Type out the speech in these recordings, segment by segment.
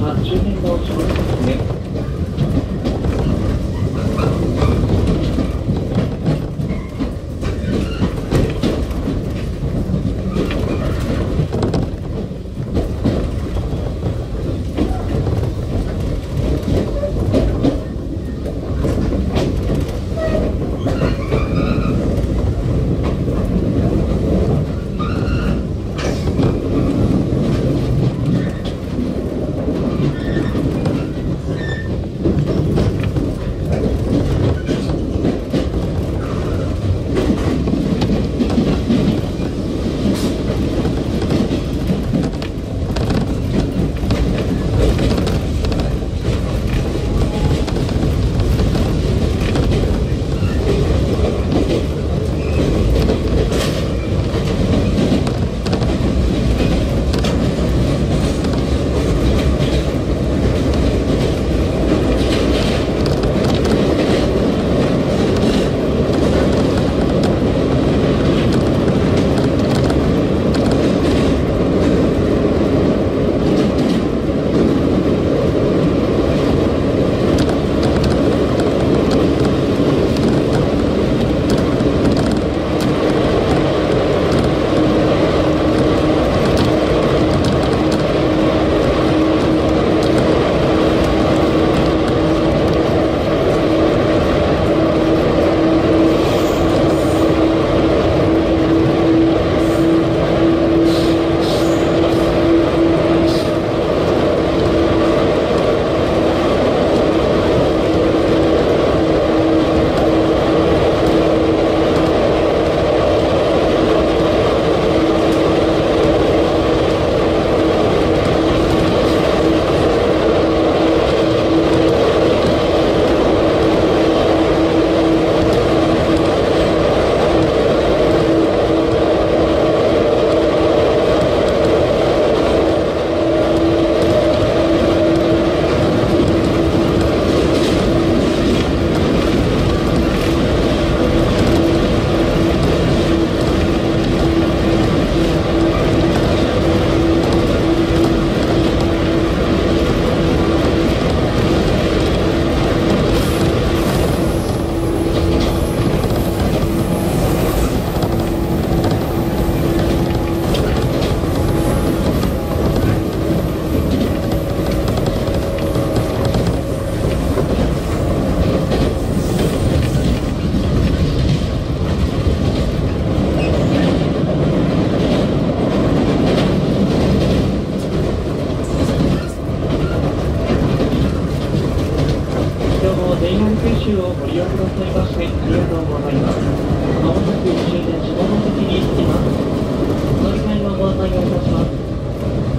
は終点の下関で利用くださいましてありがとうございます。まもなく終点下関に着きます。乗り換えのご案内をいたします。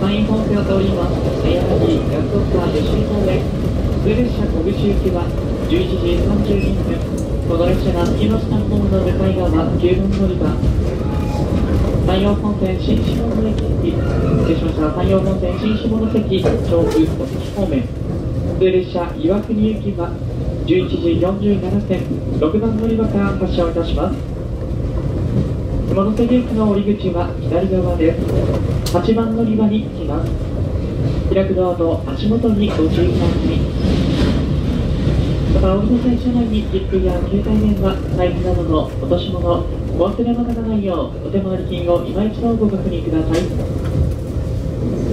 会員本表とおります。JR 約束は吉井方面。普通列車小串行きは11時32分。この列車が木下ホームの向かい側9分乗り場。山陽本線新下関駅、失礼しました。山陽本線新下関調布小関方面。普通列車岩国行きは11時47分6番乗り場から発車をいたします。下関駅の降り口は左側です。8番乗り場に着きます。開くドアと足元にご注意ください。また降りの際車内に切符や携帯電話財布などの落とし物お忘れ物がないようお手回り金を今一度ご確認ください。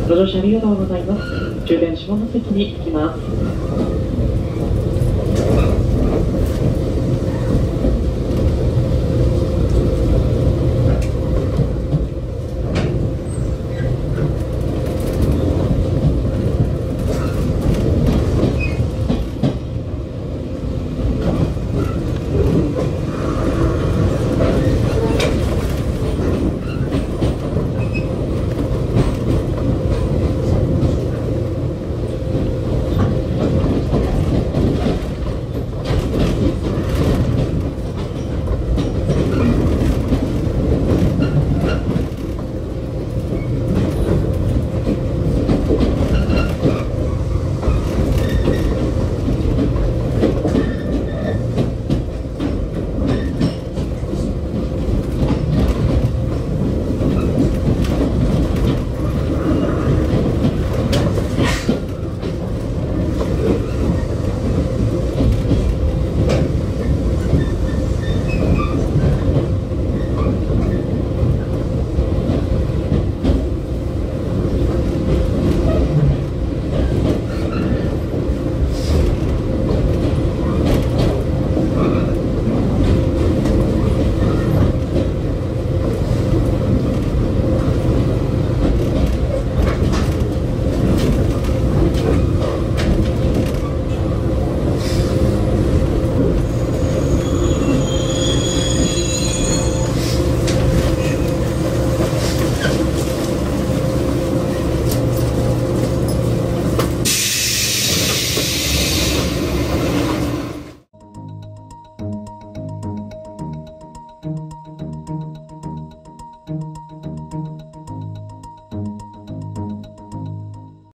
ご乗車ありがとうございます。終点下関に行きます。